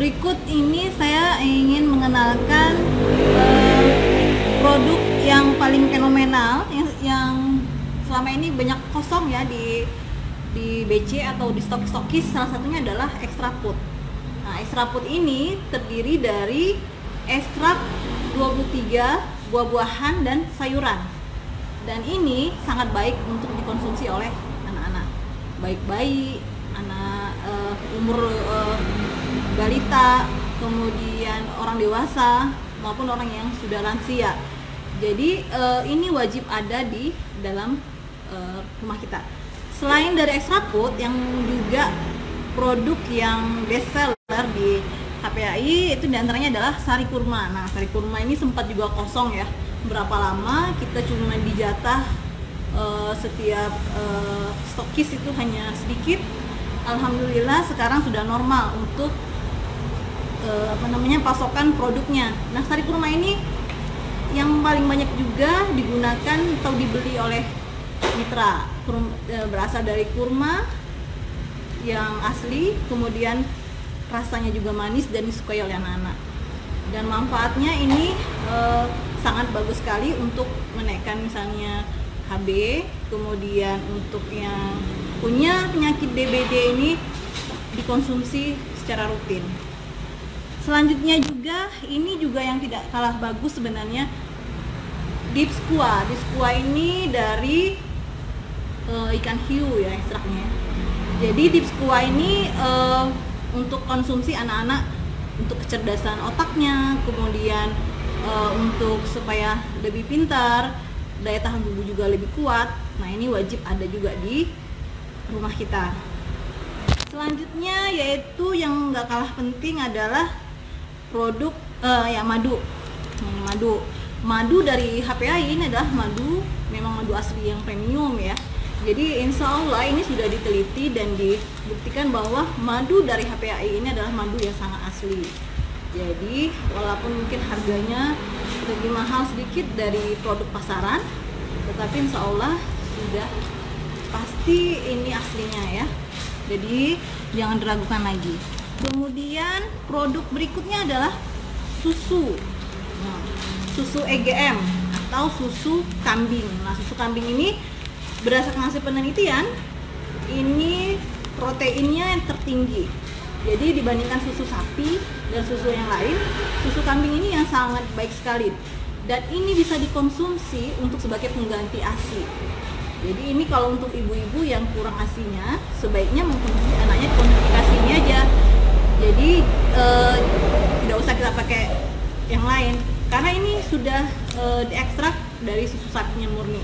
Berikut ini saya ingin mengenalkan eh, produk yang paling fenomenal yang, yang selama ini banyak kosong ya di di BC atau di stok stokis salah satunya adalah extra food. Nah, extra food ini terdiri dari ekstrak 23 buah-buahan dan sayuran. Dan ini sangat baik untuk dikonsumsi oleh anak-anak. Baik bayi, anak uh, umur uh, balita, kemudian orang dewasa maupun orang yang sudah lansia. Jadi uh, ini wajib ada di dalam uh, rumah kita selain dari extra food yang juga produk yang best seller di HPAI itu di antaranya adalah sari kurma. Nah, sari kurma ini sempat juga kosong ya. Berapa lama kita cuma dijatah uh, setiap uh, stokis itu hanya sedikit. Alhamdulillah sekarang sudah normal untuk uh, apa namanya pasokan produknya. Nah, sari kurma ini yang paling banyak juga digunakan atau dibeli oleh mitra e, berasal dari kurma yang asli kemudian rasanya juga manis dan disukai oleh anak-anak dan manfaatnya ini eh, sangat bagus sekali untuk menaikkan misalnya HB kemudian untuk yang punya penyakit DBD ini dikonsumsi secara rutin selanjutnya juga ini juga yang tidak kalah bagus sebenarnya Deep Squaa. Deep Squaa ini dari uh, ikan hiu ya ekstraknya. Jadi deep squid ini uh, untuk konsumsi anak-anak untuk kecerdasan otaknya, kemudian uh, untuk supaya lebih pintar, daya tahan tubuh juga lebih kuat. Nah ini wajib ada juga di rumah kita. Selanjutnya yaitu yang nggak kalah penting adalah produk uh, ya madu. Hmm, madu. Madu dari HPAI ini adalah madu memang madu asli yang premium ya jadi insya Allah ini sudah diteliti dan dibuktikan bahwa madu dari HPAI ini adalah madu yang sangat asli. Jadi walaupun mungkin harganya lebih mahal sedikit dari produk pasaran, tetapi insya Allah sudah pasti ini aslinya ya. Jadi jangan diragukan lagi. Kemudian produk berikutnya adalah susu. Nah, susu EGM atau susu kambing. Nah, susu kambing ini berdasarkan hasil penelitian ini proteinnya yang tertinggi jadi dibandingkan susu sapi dan susu yang lain susu kambing ini yang sangat baik sekali dan ini bisa dikonsumsi untuk sebagai pengganti ASI jadi ini kalau untuk ibu-ibu yang kurang asinya sebaiknya mengkonsumsi anaknya konsumsi asinya aja jadi eh, tidak usah kita pakai yang lain. Karena ini sudah eh, diekstrak dari susu sapinya murni.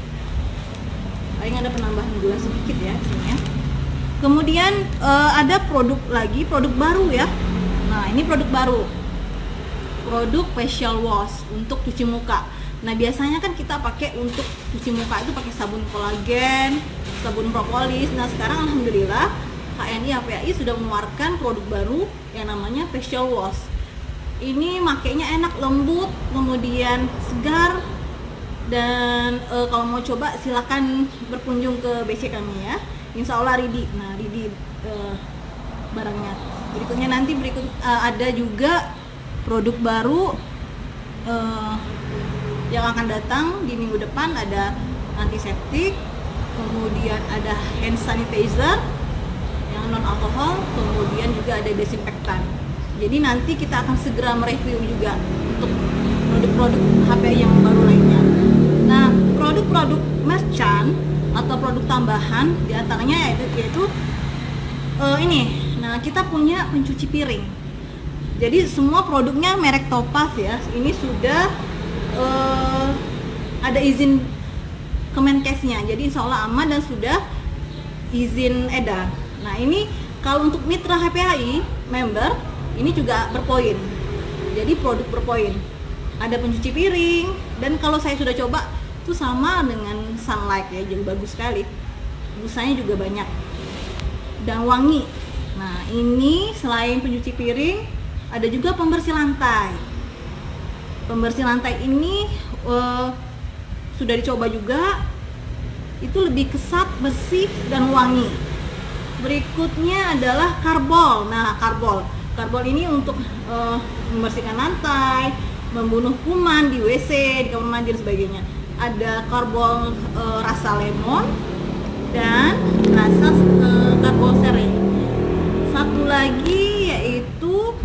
Paling ada penambahan gula sedikit ya sini kemudian uh, ada produk lagi produk baru ya. Nah ini produk baru. Produk facial wash untuk cuci muka. Nah biasanya kan kita pakai untuk cuci muka itu pakai sabun kolagen sabun propolis. Nah sekarang alhamdulillah HNI APAI sudah mengeluarkan produk baru yang namanya facial wash. Ini makainya enak lembut kemudian segar dan e, kalau mau coba silakan berkunjung ke BC kami ya. Insya Allah Ridi. Nah Ridi e, barangnya. Berikutnya nanti berikut e, ada juga produk baru e, yang akan datang di minggu depan. Ada antiseptik kemudian ada hand sanitizer non alkohol kemudian juga ada desinfektan. Jadi nanti kita akan segera mereview juga untuk produk-produk HP yang baru lainnya. Produk-produk merchant atau produk tambahan di antaranya yaitu, yaitu uh, ini. Nah kita punya pencuci piring. Jadi semua produknya merek Topaz ya. Ini sudah uh, ada izin Kemenkesnya. Jadi insya Allah aman dan sudah izin edar nah ini kalau untuk mitra HPHI member ini juga berpoin. Jadi produk berpoin. Ada pencuci piring dan kalau saya sudah coba itu sama dengan sunlight ya jadi bagus sekali. Busanya juga banyak dan wangi. Nah ini selain pencuci piring ada juga pembersih lantai. Pembersih lantai ini uh, sudah dicoba juga. Itu lebih kesat bersih dan wangi berikutnya adalah karbol. Nah karbol. Karbol ini untuk uh, membersihkan lantai membunuh kuman di WC di kamar mandi dan sebagainya. Ada karbol uh, rasa lemon dan rasa uh, karbol serai satu lagi yaitu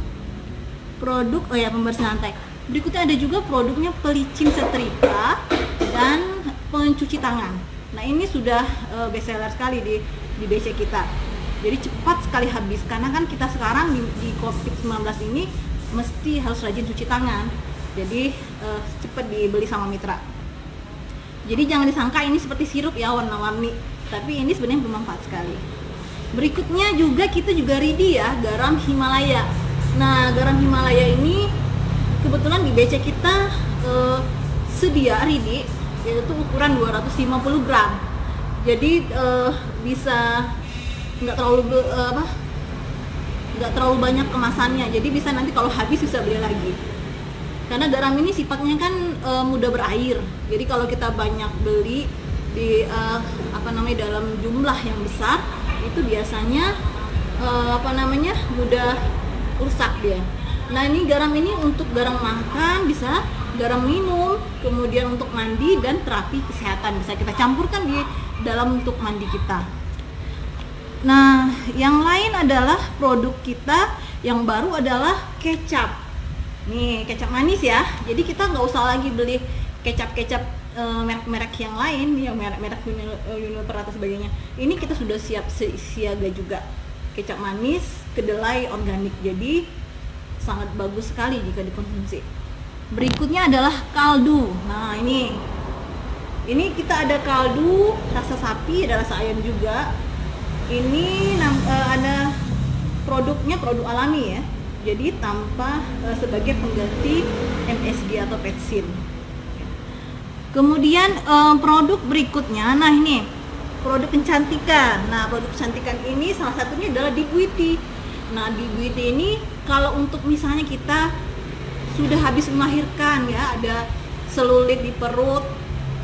produk oh ya pembersih lantai. Berikutnya ada juga produknya pelicin setrika dan pencuci tangan. Nah ini sudah uh, best seller sekali di di BC kita. Jadi cepat sekali habis karena kan kita sekarang di, di COVID-19 ini mesti harus rajin cuci tangan. Jadi uh, cepat dibeli sama mitra. Jadi jangan disangka ini seperti sirup ya warna-warni. Tapi ini sebenarnya bermanfaat sekali. Berikutnya juga kita juga ready ya garam Himalaya. Nah, garam Himalaya ini kebetulan di BC kita uh, sedia ready yaitu ukuran 250 gram. Jadi uh, bisa nggak terlalu uh, apa? nggak terlalu banyak kemasannya. Jadi bisa nanti kalau habis bisa beli lagi. Karena garam ini sifatnya kan uh, mudah berair. Jadi kalau kita banyak beli di uh, apa namanya dalam jumlah yang besar itu biasanya uh, apa namanya mudah rusak dia nah ini garam ini untuk garam makan bisa garam minum kemudian untuk mandi dan terapi kesehatan bisa kita campurkan di dalam untuk mandi kita. Nah yang lain adalah produk kita yang baru adalah kecap. Nih kecap manis ya. Jadi kita nggak usah lagi beli kecap-kecap uh, merek-merek yang lain yang merek-merek Unilever atau sebagainya. Ini kita sudah siap siaga juga. Kecap manis kedelai organik. Jadi sangat bagus sekali jika dikonsumsi. Berikutnya adalah kaldu. Nah ini ini kita ada kaldu rasa sapi ada rasa ayam juga ini uh, ada produknya produk alami ya jadi tanpa uh, sebagai pengganti MSG atau petsin kemudian uh, produk berikutnya nah ini produk kecantikan. Nah, produk kecantikan ini salah satunya adalah di beauty. Nah, di beauty ini kalau untuk misalnya kita sudah habis melahirkan ya, ada selulit di perut,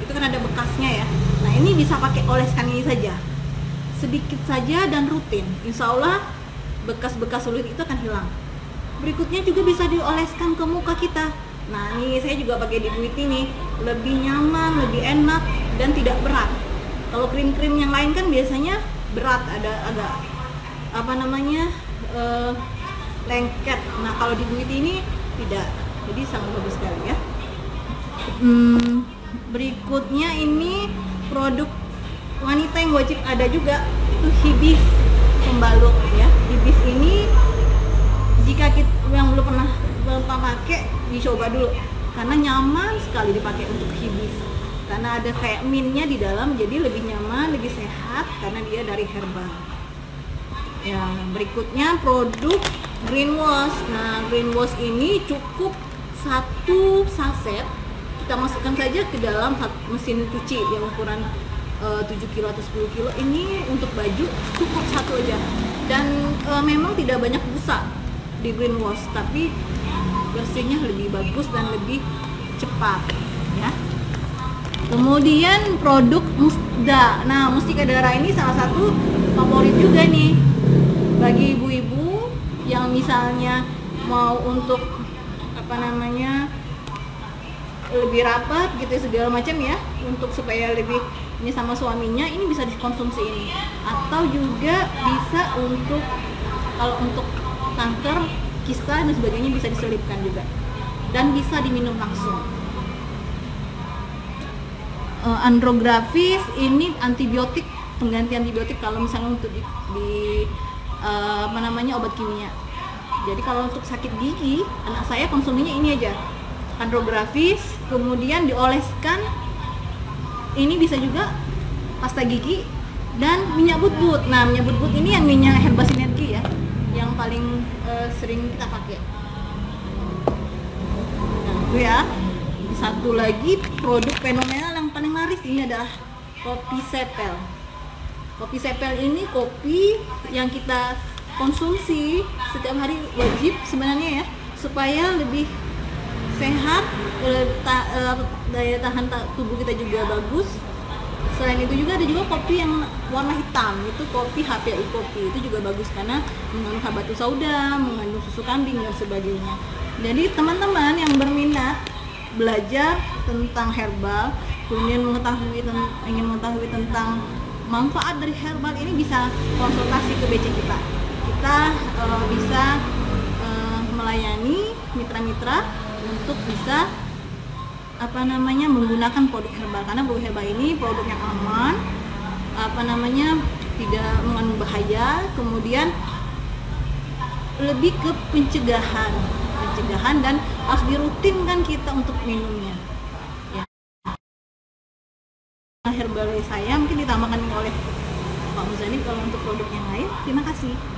itu kan ada bekasnya ya. Nah, ini bisa pakai oleskan ini saja. Sedikit saja dan rutin. Insya Allah bekas-bekas selulit itu akan hilang. Berikutnya juga bisa dioleskan ke muka kita. Nah, ini saya juga pakai di beauty nih, lebih nyaman, lebih enak dan tidak berat kalau krim-krim yang lain kan biasanya berat ada agak apa namanya uh, lengket nah kalau di buit ini tidak jadi sangat bagus sekali ya hmm, berikutnya ini produk wanita yang wajib ada juga itu hibis pembalut ya. Hibis ini jika kita yang belum pernah belum pernah pakai dicoba dulu. Karena nyaman sekali dipakai untuk hibis. Karena ada kayak minnya di dalam jadi lebih nyaman lebih sehat karena dia dari herbal. Ya berikutnya produk green wash nah green wash ini cukup satu saset kita masukkan saja ke dalam mesin cuci yang ukuran uh, 7 kilo atau 10 kilo ini untuk baju cukup satu aja. Dan uh, memang tidak banyak busa di green wash tapi bersihnya lebih bagus dan lebih cepat ya. Kemudian produk musda. Nah mustika darah ini salah satu favorit juga nih bagi ibu-ibu yang misalnya mau untuk apa namanya lebih rapat gitu segala macam ya untuk supaya lebih ini sama suaminya ini bisa dikonsumsi ini. Atau juga bisa untuk kalau untuk kanker kista dan sebagainya bisa diselipkan juga. Dan bisa diminum langsung. Uh, andrografis ini antibiotik pengganti antibiotik kalau misalnya untuk di, di uh, apa namanya obat kimia. Jadi kalau untuk sakit gigi anak saya konsumsinya ini aja andrografis kemudian dioleskan ini bisa juga pasta gigi dan minyak but-but. Nah minyak but-but ini yang minyak herba sinergi ya yang paling uh, sering kita pakai. Nah itu ya. Satu lagi produk fenomenal yang paling laris ini adalah kopi sepel. Kopi sepel ini kopi yang kita konsumsi setiap hari wajib sebenarnya ya supaya lebih sehat eh, eh, daya tahan tubuh kita juga bagus. Selain itu juga ada juga kopi yang warna hitam itu kopi HPI kopi itu juga bagus karena mengandung habatus sauda mengandung susu kambing dan sebagainya. Jadi teman-teman yang berminat belajar tentang herbal kemudian mengetahui ingin mengetahui tentang manfaat dari herbal ini bisa konsultasi ke BC kita. Kita uh, bisa uh, melayani mitra-mitra untuk bisa apa namanya menggunakan produk herbal. Karena produk herbal ini produk yang aman apa namanya tidak mengandung bahaya. Kemudian lebih ke pencegahan. Pencegahan dan harus dirutinkan kita untuk minumnya. Ya. herbal saya mungkin ditambahkan oleh Pak Muzani kalau untuk produk yang lain. Terima kasih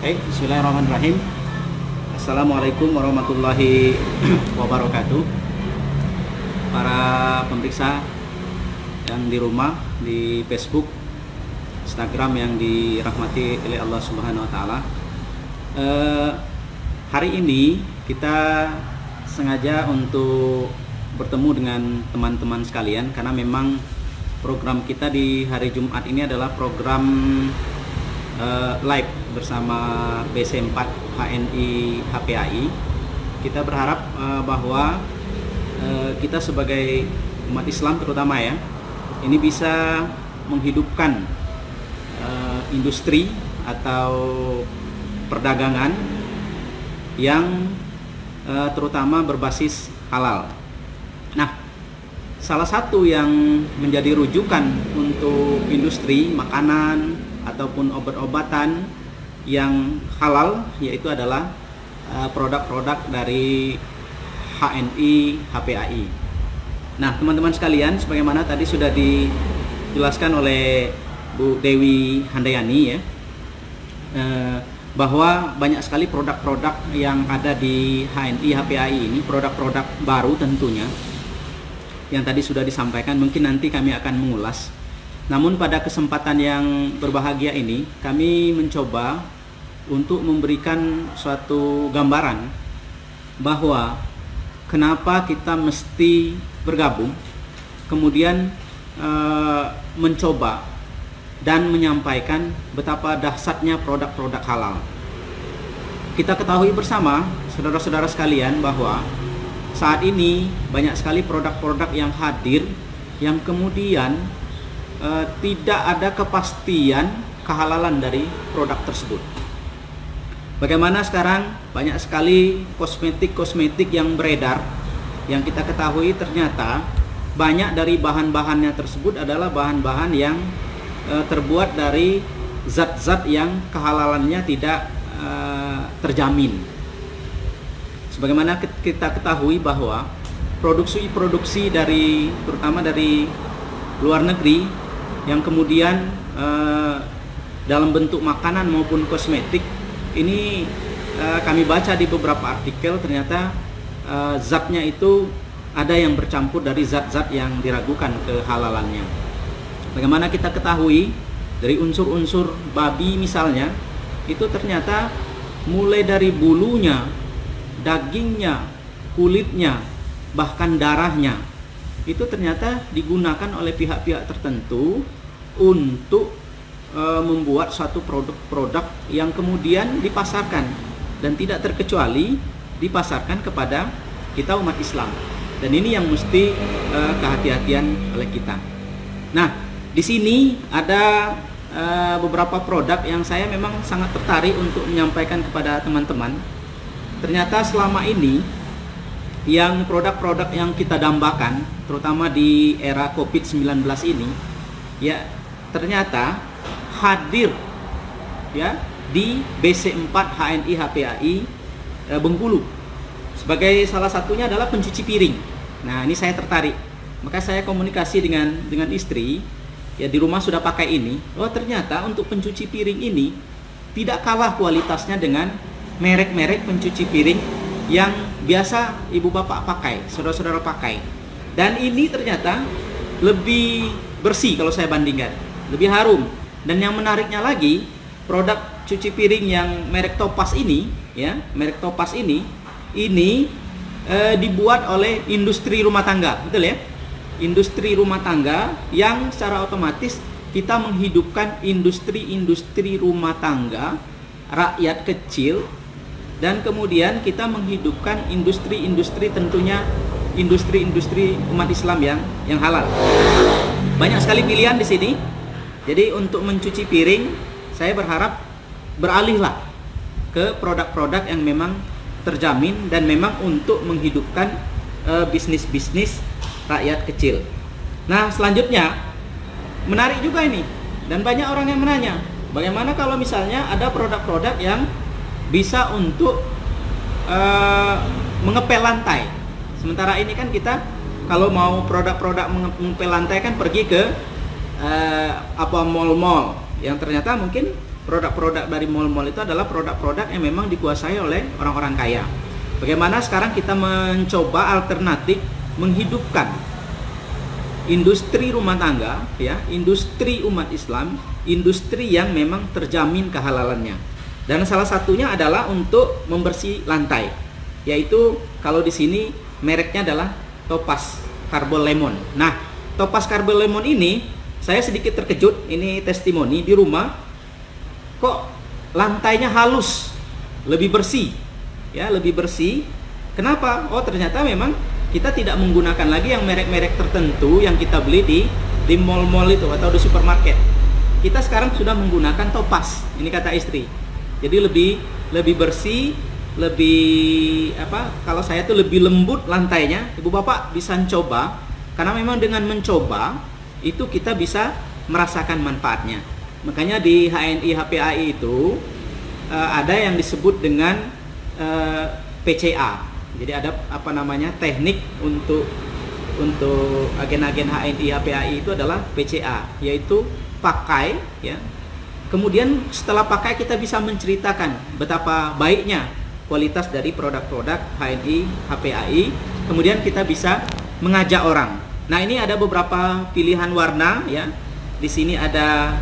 Baik, Bismillahirrahmanirrahim. Assalamualaikum warahmatullahi wabarakatuh Para pemeriksa yang di rumah, di Facebook, Instagram yang dirahmati oleh Allah Subhanahu Wa Taala. Eh, hari ini kita sengaja untuk bertemu dengan teman-teman sekalian karena memang program kita di hari Jumat ini adalah program uh, live bersama BC4 HNI HPAI. Kita berharap uh, bahwa uh, kita sebagai umat Islam terutama ya, ini bisa menghidupkan uh, industri atau perdagangan yang uh, terutama berbasis halal. Nah, salah satu yang menjadi rujukan untuk industri makanan ataupun obat-obatan yang halal yaitu adalah uh, produk-produk dari HNI HPAI. Nah, teman-teman sekalian, sebagaimana tadi sudah dijelaskan oleh Bu Dewi Handayani ya, uh, bahwa banyak sekali produk-produk yang ada di HNI HPAI ini, produk-produk baru tentunya, yang tadi sudah disampaikan, mungkin nanti kami akan mengulas namun pada kesempatan yang berbahagia ini kami mencoba untuk memberikan suatu gambaran bahwa kenapa kita mesti bergabung kemudian e, mencoba dan menyampaikan betapa dahsyatnya produk-produk halal. Kita ketahui bersama, saudara-saudara sekalian, bahwa saat ini banyak sekali produk-produk yang hadir yang kemudian uh, tidak ada kepastian kehalalan dari produk tersebut. Bagaimana sekarang banyak sekali kosmetik-kosmetik yang beredar yang kita ketahui ternyata banyak dari bahan-bahannya tersebut adalah bahan-bahan yang uh, terbuat dari zat-zat yang kehalalannya tidak uh, terjamin. Sebagaimana kita ketahui bahwa produksi-produksi dari terutama dari luar negeri yang kemudian uh, dalam bentuk makanan maupun kosmetik ini uh, kami baca di beberapa artikel ternyata uh, zatnya itu ada yang bercampur dari zat-zat yang diragukan kehalalannya. Bagaimana kita ketahui dari unsur-unsur babi misalnya itu ternyata mulai dari bulunya, dagingnya, kulitnya, bahkan darahnya itu ternyata digunakan oleh pihak-pihak tertentu untuk e, membuat suatu produk-produk yang kemudian dipasarkan dan tidak terkecuali dipasarkan kepada kita umat Islam. Dan ini yang mesti e, kehati-hatian oleh kita. Nah, di sini ada e, beberapa produk yang saya memang sangat tertarik untuk menyampaikan kepada teman-teman. Ternyata selama ini yang produk-produk yang kita dambakan terutama di era Covid-19 ini ya ternyata hadir ya di BC4 HNI HPAI e, Bengkulu sebagai salah satunya adalah pencuci piring. Nah, ini saya tertarik. Maka saya komunikasi dengan dengan istri ya di rumah sudah pakai ini. Oh, ternyata untuk pencuci piring ini tidak kalah kualitasnya dengan merek-merek pencuci piring yang biasa ibu bapak pakai, saudara-saudara pakai. Dan ini ternyata lebih bersih kalau saya bandingkan, lebih harum. Dan yang menariknya lagi, produk cuci piring yang merek Topas ini, ya, merek Topas ini, ini eh, dibuat oleh industri rumah tangga, betul ya? Industri rumah tangga yang secara otomatis kita menghidupkan industri-industri rumah tangga rakyat kecil dan kemudian kita menghidupkan industri-industri tentunya industri-industri umat Islam yang yang halal. Banyak sekali pilihan di sini. Jadi untuk mencuci piring saya berharap beralihlah ke produk-produk yang memang terjamin dan memang untuk menghidupkan uh, bisnis-bisnis rakyat kecil. Nah, selanjutnya menarik juga ini dan banyak orang yang menanya, bagaimana kalau misalnya ada produk-produk yang bisa untuk uh, mengepel lantai. Sementara ini kan kita kalau mau produk-produk mengepel lantai kan pergi ke uh, apa mall-mall yang ternyata mungkin produk-produk dari mall-mall itu adalah produk-produk yang memang dikuasai oleh orang-orang kaya. Bagaimana sekarang kita mencoba alternatif menghidupkan industri rumah tangga ya, industri umat Islam, industri yang memang terjamin kehalalannya. Dan salah satunya adalah untuk membersih lantai. Yaitu kalau di sini mereknya adalah Topaz Carbon Lemon. Nah, Topaz Carbon Lemon ini saya sedikit terkejut ini testimoni di rumah. Kok lantainya halus lebih bersih ya lebih bersih. Kenapa? Oh ternyata memang kita tidak menggunakan lagi yang merek-merek tertentu yang kita beli di di mall-mall itu atau di supermarket. Kita sekarang sudah menggunakan topas ini kata istri. Jadi lebih lebih bersih lebih apa kalau saya tuh lebih lembut lantainya. Ibu bapak bisa coba karena memang dengan mencoba itu kita bisa merasakan manfaatnya. Makanya di HNI HPAI itu uh, ada yang disebut dengan uh, eh, PCA. Jadi ada apa namanya teknik untuk untuk agen-agen HNI HPAI itu adalah PCA, yaitu pakai ya. Kemudian setelah pakai kita bisa menceritakan betapa baiknya kualitas dari produk-produk HNI HPAI. Kemudian kita bisa mengajak orang Nah, ini ada beberapa pilihan warna ya. Di sini ada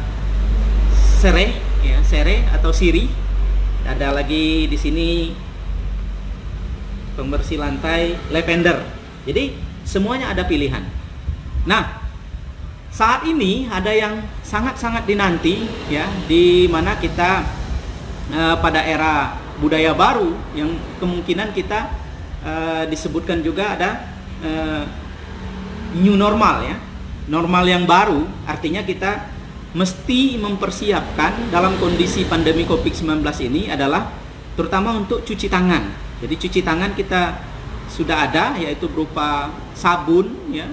sereh ya, sereh atau siri. Ada lagi di sini pembersih lantai lavender. Jadi semuanya ada pilihan. Nah, saat ini ada yang sangat-sangat dinanti ya di mana kita uh, pada era budaya baru yang kemungkinan kita uh, disebutkan juga ada uh, new normal ya normal yang baru artinya kita mesti mempersiapkan dalam kondisi pandemi COVID-19 ini adalah terutama untuk cuci tangan. Jadi cuci tangan kita sudah ada yaitu berupa sabun ya.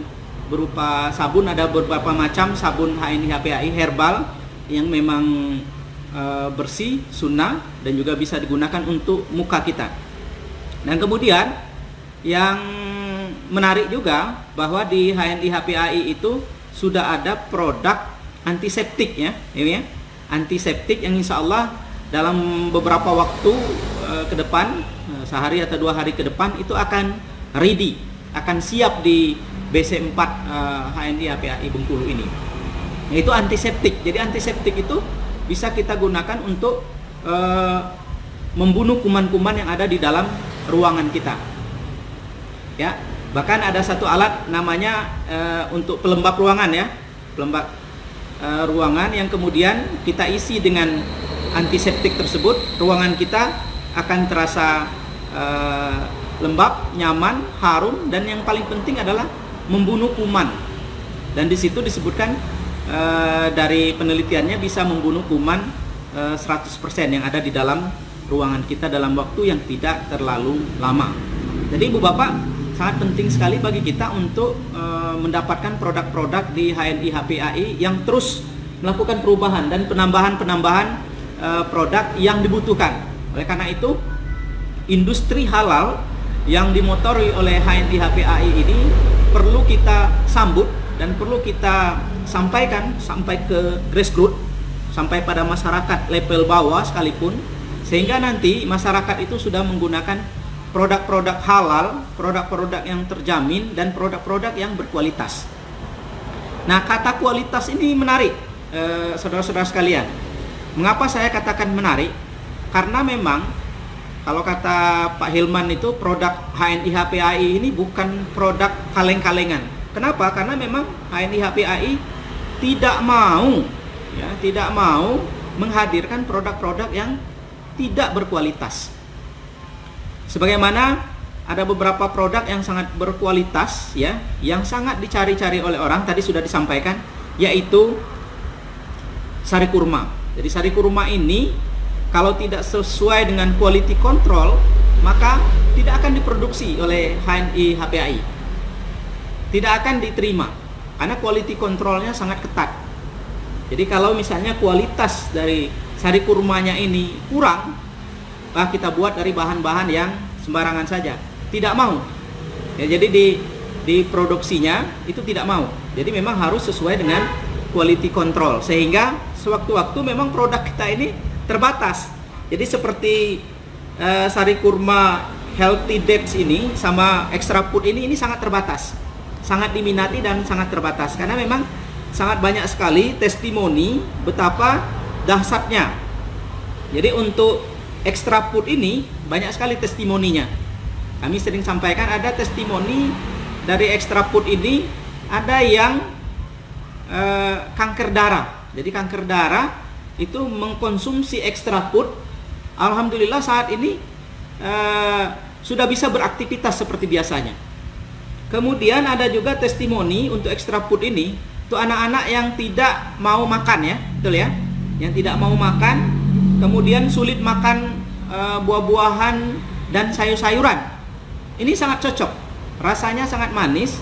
Berupa sabun ada beberapa macam sabun HNI herbal yang memang e, bersih, sunnah dan juga bisa digunakan untuk muka kita. Dan kemudian yang menarik juga bahwa di HNI HPAI itu sudah ada produk antiseptik ya, ini ya, antiseptik yang insya Allah dalam beberapa waktu e, ke depan, e, sehari atau dua hari ke depan itu akan ready, akan siap di BC4 e, HNI HPAI Bengkulu ini. Yaitu antiseptik. Jadi antiseptik itu bisa kita gunakan untuk e, membunuh kuman-kuman yang ada di dalam ruangan kita. Ya, Bahkan ada satu alat namanya e, untuk pelembab ruangan ya, pelembab e, ruangan yang kemudian kita isi dengan antiseptik tersebut, ruangan kita akan terasa e, lembab, nyaman, harum dan yang paling penting adalah membunuh kuman. Dan di situ disebutkan e, dari penelitiannya bisa membunuh kuman e, 100% yang ada di dalam ruangan kita dalam waktu yang tidak terlalu lama. Jadi Ibu Bapak sangat penting sekali bagi kita untuk e, mendapatkan produk-produk di HNI HPAI yang terus melakukan perubahan dan penambahan-penambahan e, produk yang dibutuhkan. Oleh karena itu, industri halal yang dimotori oleh HNI HPAI ini perlu kita sambut dan perlu kita sampaikan sampai ke grassroots, sampai pada masyarakat level bawah sekalipun, sehingga nanti masyarakat itu sudah menggunakan produk-produk halal, produk-produk yang terjamin dan produk-produk yang berkualitas. Nah, kata kualitas ini menarik, eh, saudara-saudara sekalian. Mengapa saya katakan menarik? Karena memang kalau kata Pak Hilman itu produk HNI HPAI ini bukan produk kaleng-kalengan. Kenapa? Karena memang HNI HPAI tidak mau ya, tidak mau menghadirkan produk-produk yang tidak berkualitas. Sebagaimana ada beberapa produk yang sangat berkualitas ya, yang sangat dicari-cari oleh orang tadi sudah disampaikan yaitu sari kurma. Jadi sari kurma ini kalau tidak sesuai dengan quality control maka tidak akan diproduksi oleh HNI HPAI tidak akan diterima karena quality controlnya sangat ketat jadi kalau misalnya kualitas dari sari kurmanya ini kurang kita buat dari bahan-bahan yang sembarangan saja tidak mau ya, jadi di di produksinya itu tidak mau jadi memang harus sesuai dengan quality control sehingga sewaktu-waktu memang produk kita ini terbatas. Jadi seperti uh, sari kurma healthy dates ini sama extra food ini ini sangat terbatas. Sangat diminati dan sangat terbatas karena memang sangat banyak sekali testimoni betapa dahsyatnya. Jadi untuk extra food ini banyak sekali testimoninya. Kami sering sampaikan ada testimoni dari extra food ini ada yang uh, kanker darah. Jadi kanker darah itu mengkonsumsi ekstra food, alhamdulillah saat ini uh, sudah bisa beraktivitas seperti biasanya. Kemudian ada juga testimoni untuk ekstra food ini, itu anak-anak yang tidak mau makan ya, betul ya, yang tidak mau makan, kemudian sulit makan uh, buah-buahan dan sayur-sayuran. Ini sangat cocok, rasanya sangat manis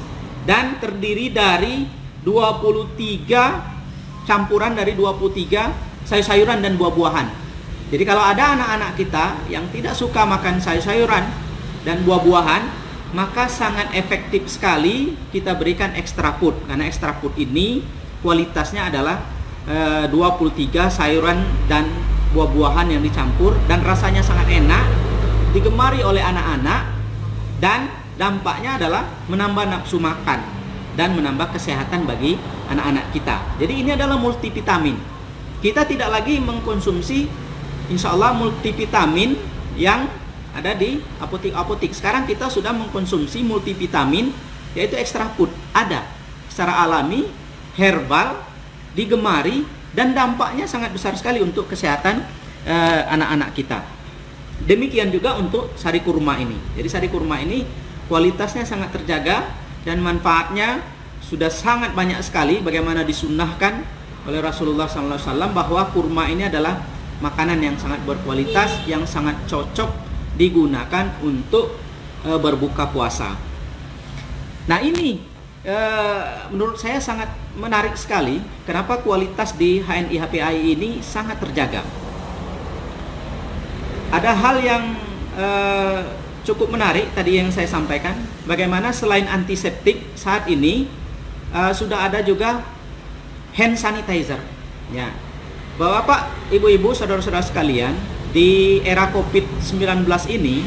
dan terdiri dari 23 campuran dari 23 sayur-sayuran dan buah-buahan. Jadi kalau ada anak-anak kita yang tidak suka makan sayur-sayuran dan buah-buahan, maka sangat efektif sekali kita berikan ekstra food karena ekstra food ini kualitasnya adalah e, eh, 23 sayuran dan buah-buahan yang dicampur dan rasanya sangat enak, digemari oleh anak-anak dan dampaknya adalah menambah nafsu makan dan menambah kesehatan bagi anak-anak kita. Jadi ini adalah multivitamin kita tidak lagi mengkonsumsi insya Allah multivitamin yang ada di apotik-apotik. Sekarang kita sudah mengkonsumsi multivitamin yaitu extra food. Ada secara alami, herbal, digemari dan dampaknya sangat besar sekali untuk kesehatan eh, anak-anak uh, kita. Demikian juga untuk sari kurma ini. Jadi sari kurma ini kualitasnya sangat terjaga dan manfaatnya sudah sangat banyak sekali bagaimana disunahkan oleh Rasulullah SAW bahwa kurma ini adalah makanan yang sangat berkualitas yang sangat cocok digunakan untuk e, berbuka puasa. Nah ini e, menurut saya sangat menarik sekali. Kenapa kualitas di HNI HPI ini sangat terjaga? Ada hal yang e, cukup menarik tadi yang saya sampaikan. Bagaimana selain antiseptik saat ini e, sudah ada juga hand sanitizer. Ya. Bapak, Ibu-ibu, saudara-saudara sekalian, di era Covid-19 ini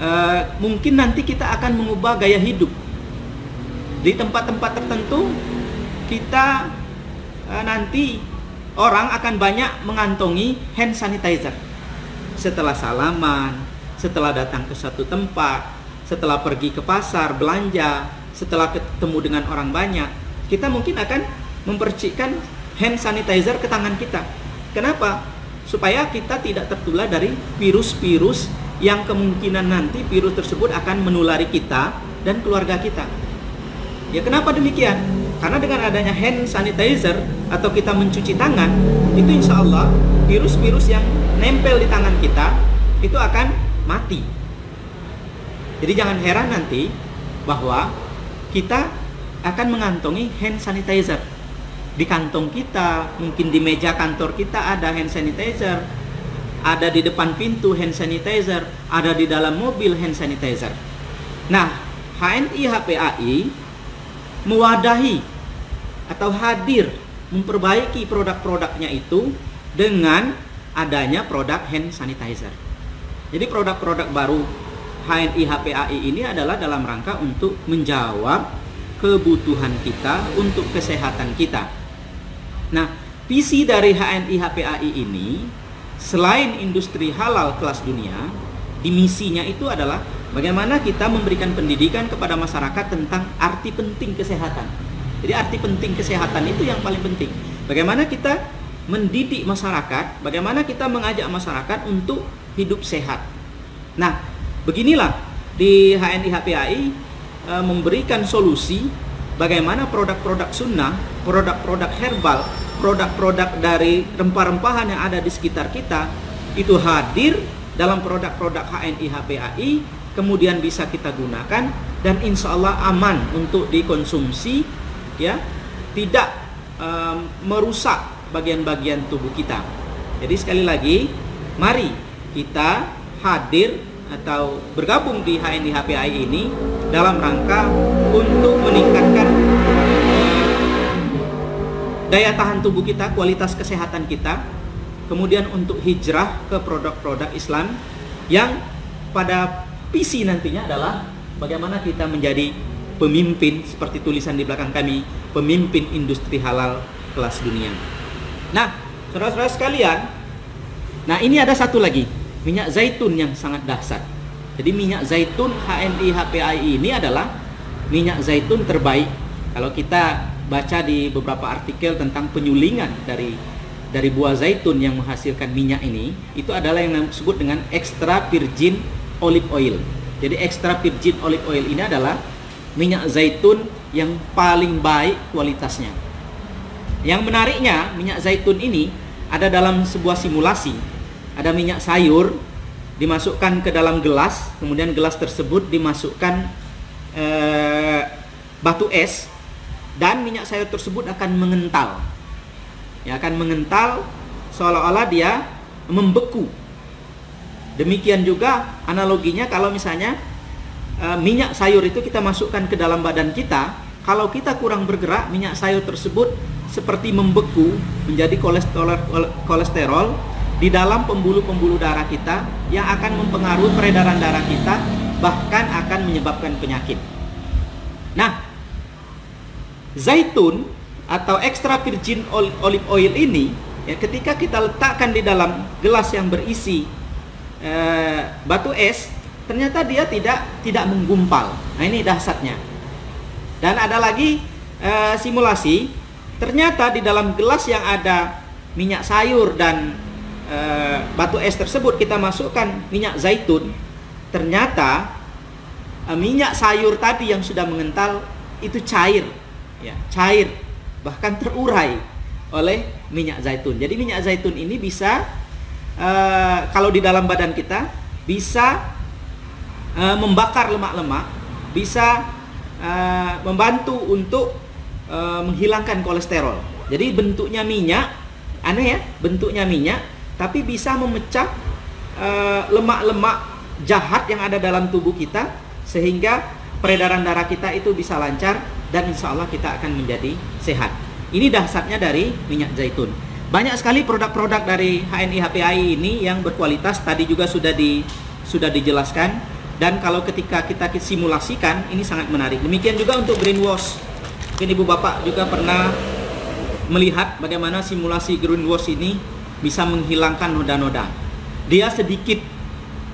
uh, mungkin nanti kita akan mengubah gaya hidup. Di tempat-tempat tertentu kita uh, nanti orang akan banyak mengantongi hand sanitizer. Setelah salaman, setelah datang ke satu tempat, setelah pergi ke pasar belanja, setelah ketemu dengan orang banyak, kita mungkin akan mempercikkan hand sanitizer ke tangan kita. Kenapa? Supaya kita tidak tertular dari virus-virus yang kemungkinan nanti virus tersebut akan menulari kita dan keluarga kita. Ya kenapa demikian? Karena dengan adanya hand sanitizer atau kita mencuci tangan, itu insya Allah virus-virus yang nempel di tangan kita itu akan mati. Jadi jangan heran nanti bahwa kita akan mengantongi hand sanitizer di kantong kita, mungkin di meja kantor kita ada hand sanitizer, ada di depan pintu hand sanitizer, ada di dalam mobil hand sanitizer. Nah, HNI HPAI mewadahi atau hadir memperbaiki produk-produknya itu dengan adanya produk hand sanitizer. Jadi produk-produk baru HNI HPAI ini adalah dalam rangka untuk menjawab kebutuhan kita untuk kesehatan kita. Nah, visi dari HNI HPAI ini selain industri halal kelas dunia, di misinya itu adalah bagaimana kita memberikan pendidikan kepada masyarakat tentang arti penting kesehatan. Jadi arti penting kesehatan itu yang paling penting. Bagaimana kita mendidik masyarakat, bagaimana kita mengajak masyarakat untuk hidup sehat. Nah, beginilah di HNI HPAI e, memberikan solusi bagaimana produk-produk sunnah, produk-produk herbal, produk-produk dari rempah-rempahan yang ada di sekitar kita itu hadir dalam produk-produk HNI HPAI kemudian bisa kita gunakan dan insya Allah aman untuk dikonsumsi ya. Tidak um, merusak bagian-bagian tubuh kita. Jadi sekali lagi mari kita hadir atau bergabung di HNI HPAI ini dalam rangka untuk meningkatkan daya tahan tubuh kita, kualitas kesehatan kita, kemudian untuk hijrah ke produk-produk Islam yang pada visi nantinya adalah bagaimana kita menjadi pemimpin seperti tulisan di belakang kami, pemimpin industri halal kelas dunia. Nah, saudara-saudara sekalian, nah ini ada satu lagi, minyak zaitun yang sangat dahsyat. Jadi minyak zaitun HNI HPAI ini adalah minyak zaitun terbaik. Kalau kita baca di beberapa artikel tentang penyulingan dari dari buah zaitun yang menghasilkan minyak ini, itu adalah yang disebut dengan extra virgin olive oil. Jadi extra virgin olive oil ini adalah minyak zaitun yang paling baik kualitasnya. Yang menariknya, minyak zaitun ini ada dalam sebuah simulasi. Ada minyak sayur dimasukkan ke dalam gelas, kemudian gelas tersebut dimasukkan eh, batu es dan minyak sayur tersebut akan mengental. Ya akan mengental seolah-olah dia membeku. Demikian juga analoginya kalau misalnya e, minyak sayur itu kita masukkan ke dalam badan kita, kalau kita kurang bergerak, minyak sayur tersebut seperti membeku menjadi kolesterol kolesterol di dalam pembuluh-pembuluh darah kita yang akan mempengaruhi peredaran darah kita bahkan akan menyebabkan penyakit. Nah, zaitun atau extra virgin olive oil ini ya ketika kita letakkan di dalam gelas yang berisi e, batu es ternyata dia tidak tidak menggumpal. Nah, ini dahsyatnya. Dan ada lagi e, simulasi ternyata di dalam gelas yang ada minyak sayur dan e, batu es tersebut kita masukkan minyak zaitun, ternyata e, minyak sayur tadi yang sudah mengental itu cair, ya cair, bahkan terurai oleh minyak zaitun. Jadi minyak zaitun ini bisa e, kalau di dalam badan kita bisa e, membakar lemak-lemak, bisa e, membantu untuk e, menghilangkan kolesterol. Jadi bentuknya minyak, aneh ya, bentuknya minyak tapi bisa memecah lemak-lemak uh, jahat yang ada dalam tubuh kita sehingga peredaran darah kita itu bisa lancar dan insya Allah kita akan menjadi sehat. Ini dahsyatnya dari minyak zaitun. Banyak sekali produk-produk dari HNI HPAI ini yang berkualitas tadi juga sudah di sudah dijelaskan dan kalau ketika kita simulasikan ini sangat menarik. Demikian juga untuk greenwash. Mungkin Ibu Bapak juga pernah melihat bagaimana simulasi greenwash ini bisa menghilangkan noda-noda. Dia sedikit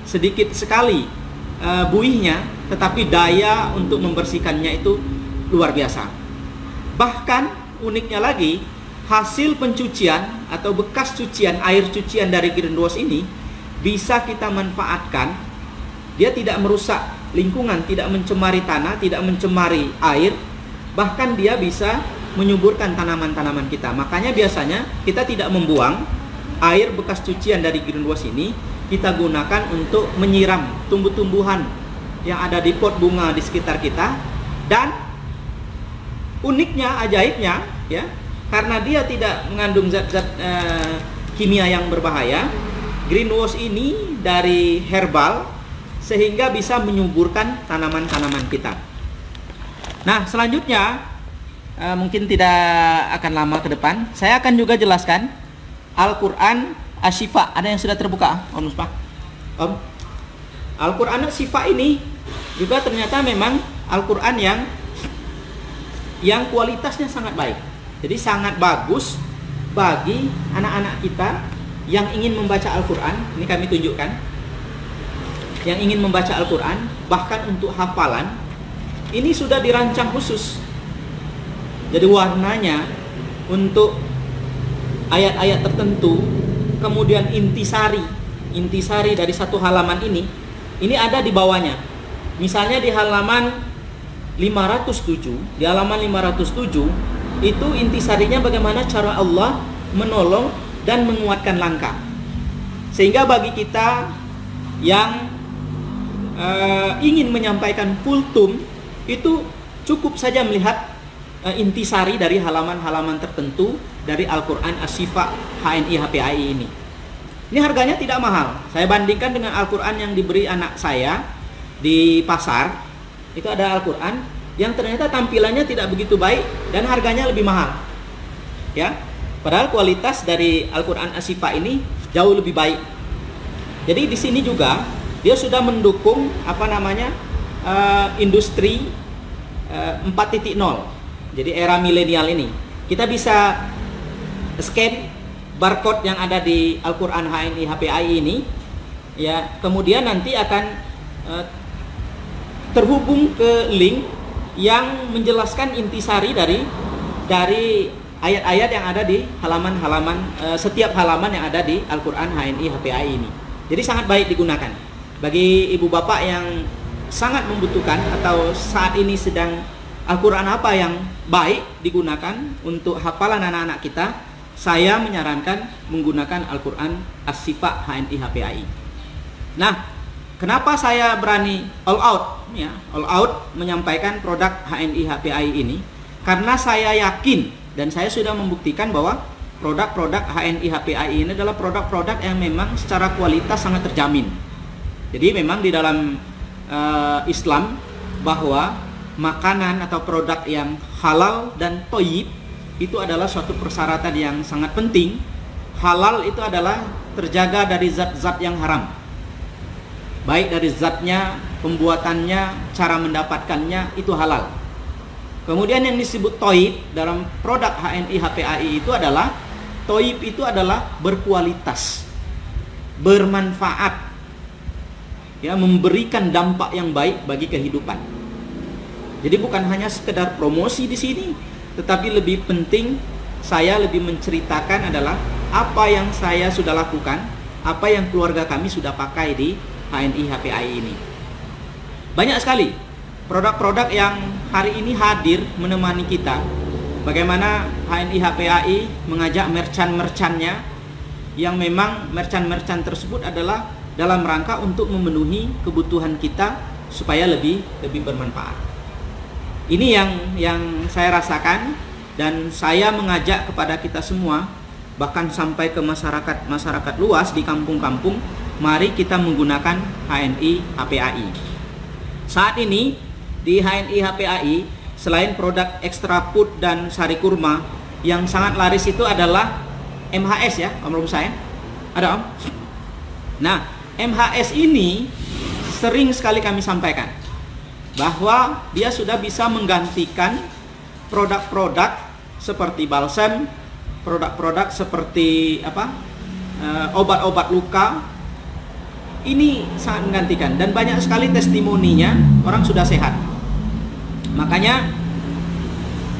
sedikit sekali uh, buihnya, tetapi daya untuk membersihkannya itu luar biasa. Bahkan uniknya lagi, hasil pencucian atau bekas cucian air cucian dari greenwash ini bisa kita manfaatkan. Dia tidak merusak lingkungan, tidak mencemari tanah, tidak mencemari air, bahkan dia bisa menyuburkan tanaman-tanaman kita. Makanya biasanya kita tidak membuang air bekas cucian dari greenwash ini kita gunakan untuk menyiram tumbuh-tumbuhan yang ada di pot bunga di sekitar kita dan uniknya ajaibnya ya karena dia tidak mengandung zat-zat uh, kimia yang berbahaya greenwash ini dari herbal sehingga bisa menyuburkan tanaman-tanaman kita. Nah selanjutnya uh, mungkin tidak akan lama ke depan saya akan juga jelaskan Al-Quran Asyifa ada yang sudah terbuka Om Muspa Om? Al-Quran Asyifa ini juga ternyata memang Al-Quran yang yang kualitasnya sangat baik jadi sangat bagus bagi anak-anak kita yang ingin membaca Al-Quran, ini kami tunjukkan, yang ingin membaca Al-Quran, bahkan untuk hafalan, ini sudah dirancang khusus. Jadi warnanya untuk ayat-ayat tertentu, kemudian intisari, intisari dari satu halaman ini, ini ada di bawahnya. Misalnya di halaman 507, di halaman 507 itu intisarinya bagaimana cara Allah menolong dan menguatkan langkah. Sehingga bagi kita yang uh, ingin menyampaikan kultum itu cukup saja melihat uh, intisari dari halaman-halaman tertentu dari Al-Qur'an As-Sifa HNI HPAI ini. Ini harganya tidak mahal. Saya bandingkan dengan Al-Qur'an yang diberi anak saya di pasar. Itu ada Al-Qur'an yang ternyata tampilannya tidak begitu baik dan harganya lebih mahal. Ya. Padahal kualitas dari Al-Qur'an As-Sifa ini jauh lebih baik. Jadi di sini juga dia sudah mendukung apa namanya? Uh, industri uh, 4.0 jadi era milenial ini. Kita bisa scan barcode yang ada di Al-Qur'an HNI HPI ini ya, kemudian nanti akan uh, terhubung ke link yang menjelaskan intisari dari dari ayat-ayat yang ada di halaman-halaman uh, setiap halaman yang ada di Al-Qur'an HNI HPI ini. Jadi sangat baik digunakan. Bagi ibu bapak yang sangat membutuhkan atau saat ini sedang Al-Quran apa yang baik digunakan untuk hafalan anak-anak kita, saya menyarankan menggunakan Al-Quran As-Sifa HNI HPAI. Nah, kenapa saya berani all out ya, all out menyampaikan produk HNI HPAI ini? Karena saya yakin dan saya sudah membuktikan bahwa produk-produk HNI HPAI ini adalah produk-produk yang memang secara kualitas sangat terjamin. Jadi memang di dalam uh, Islam bahwa makanan atau produk yang halal dan toyib itu adalah suatu persyaratan yang sangat penting. Halal itu adalah terjaga dari zat-zat yang haram. Baik dari zatnya, pembuatannya, cara mendapatkannya itu halal. Kemudian yang disebut toib dalam produk HNI HPAI itu adalah toib itu adalah berkualitas, bermanfaat, ya memberikan dampak yang baik bagi kehidupan. Jadi bukan hanya sekedar promosi di sini, tetapi lebih penting saya lebih menceritakan adalah apa yang saya sudah lakukan, apa yang keluarga kami sudah pakai di HNI HPI ini. Banyak sekali produk-produk yang hari ini hadir menemani kita. Bagaimana HNI HPAI mengajak merchant-merchantnya yang memang merchant-merchant tersebut adalah dalam rangka untuk memenuhi kebutuhan kita supaya lebih lebih bermanfaat. Ini yang yang saya rasakan dan saya mengajak kepada kita semua bahkan sampai ke masyarakat masyarakat luas di kampung-kampung mari kita menggunakan HNI HPAI. Saat ini di HNI HPAI selain produk ekstra food dan sari kurma yang sangat laris itu adalah MHS ya, Om Rum saya. Ada Om? Nah, MHS ini sering sekali kami sampaikan bahwa dia sudah bisa menggantikan produk-produk seperti balsam, produk-produk seperti apa eh, obat-obat luka ini sangat menggantikan dan banyak sekali testimoninya orang sudah sehat. Makanya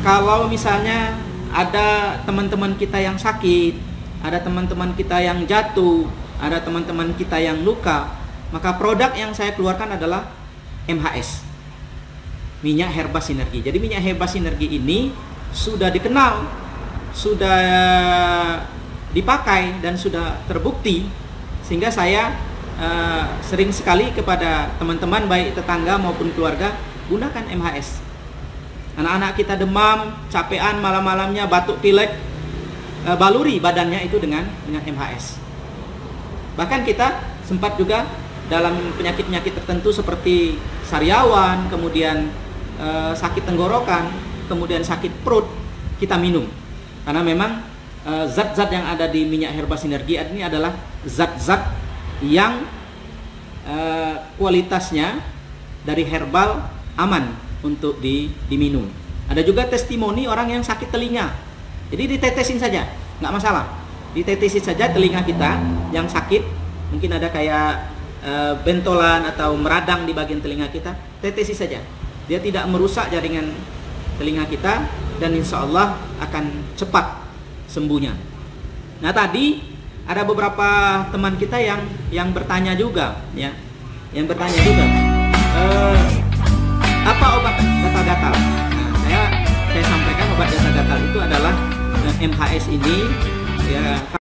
kalau misalnya ada teman-teman kita yang sakit, ada teman-teman kita yang jatuh, ada teman-teman kita yang luka, maka produk yang saya keluarkan adalah MHS minyak herba sinergi. Jadi minyak herba sinergi ini sudah dikenal, sudah dipakai dan sudah terbukti sehingga saya uh, sering sekali kepada teman-teman baik tetangga maupun keluarga gunakan MHS. Anak-anak kita demam, capean malam-malamnya, batuk pilek, uh, baluri badannya itu dengan dengan MHS. Bahkan kita sempat juga dalam penyakit-penyakit tertentu seperti sariawan, kemudian e, sakit tenggorokan, kemudian sakit perut, kita minum. Karena memang eh, zat-zat yang ada di minyak herba sinergi ini adalah zat-zat yang e, kualitasnya dari herbal aman untuk di, diminum. Ada juga testimoni orang yang sakit telinga. Jadi ditetesin saja, nggak masalah. Ditetesi saja telinga kita yang sakit, mungkin ada kayak eh, bentolan atau meradang di bagian telinga kita, tetesi saja. Dia tidak merusak jaringan telinga kita dan insya Allah akan cepat sembuhnya. Nah tadi ada beberapa teman kita yang yang bertanya juga, ya, yang bertanya juga, eh, apa obat gatal-gatal? Nah, saya saya sampaikan obat gatal-gatal itu adalah eh, MHS ini, ya.